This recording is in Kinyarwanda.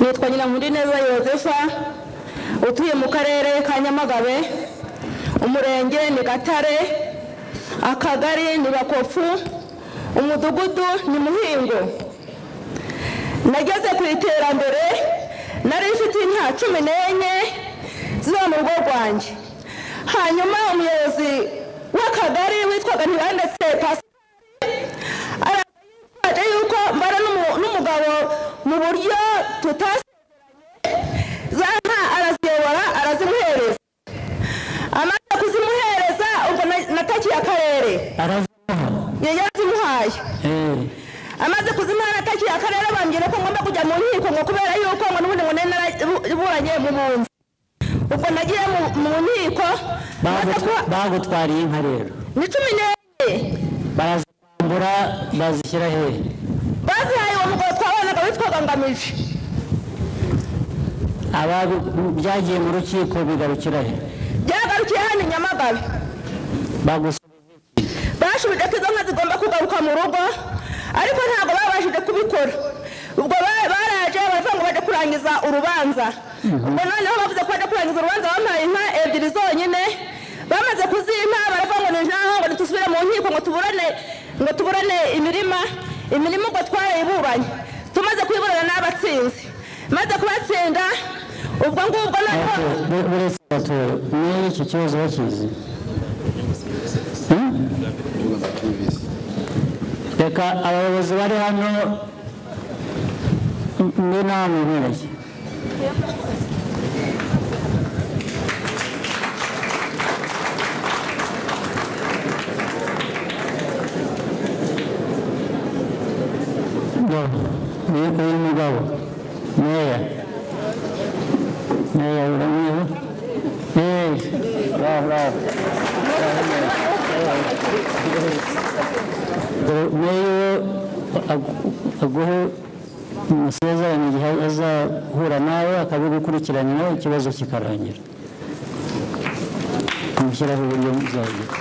nitwa nyirankurineza yosefa utuye mu karere ka nyamagabe umurenge ni gatare akagari ni bakofu umudugudu ni muhingo. Nageze ku iterambere nari mfite inka cumi n'enye ziba mu rugo rwanjye. Hanyuma umuyobozi w'akagari witwaga ntibandetse pasitari araza yuko n'umu- n'umugabo mu buryo tutasezeranye za nka araziyobora arazimuhereza. Amaze kuzimuhereza ubwo na- natakiye akarere yari yarazimuhaye eh. Amaze kuzimuha natakiye akarere bambwira ko ngomba kujya mu nkiko ngo kubera yuko ngo n'ubundi ngo nari naraburanye mu bunzi ubwo nagiye mu- nkiko bagutwariye inka rero. Ni cumi n'enye. Barazambura bazishyira hehe bazihaye uwo mugabo twabanaga witwaga ngamije. Byagiye mu rukiko bigarukira he? Byagarukiye hano i nyamagabe. Bashubije ko izo nka zigomba kugaruka mu rugo ariko ntabwo babashije kubikora. Ubwo ba- baraje baravuga ngo bajye kurangiza urubanza. Ubwo noneho bavuze ko bajya kurangiza urubanza bampaye inka ebyiri zonyine. Bamaze kuzimpa baravuga ngo ni ntaho ngo nitusubire mu nkiko ngo tuburane ngo tuburane imirima. Imirima ubwo twarayiburanye tumaze kuyiburana n'abatsinzi maze kubatsinda ngubwo gato niba iki kibazo bakizi Hmm? reka abayobozi bari hano iboneye Yo, uyu uyu mugabo meya meya uramwiba Eh, bravo bravo meya aguha amasezerano igihe azahura nawe akabigukurikiranira ikibazo kikarangira amushyiraho uburyo muzagira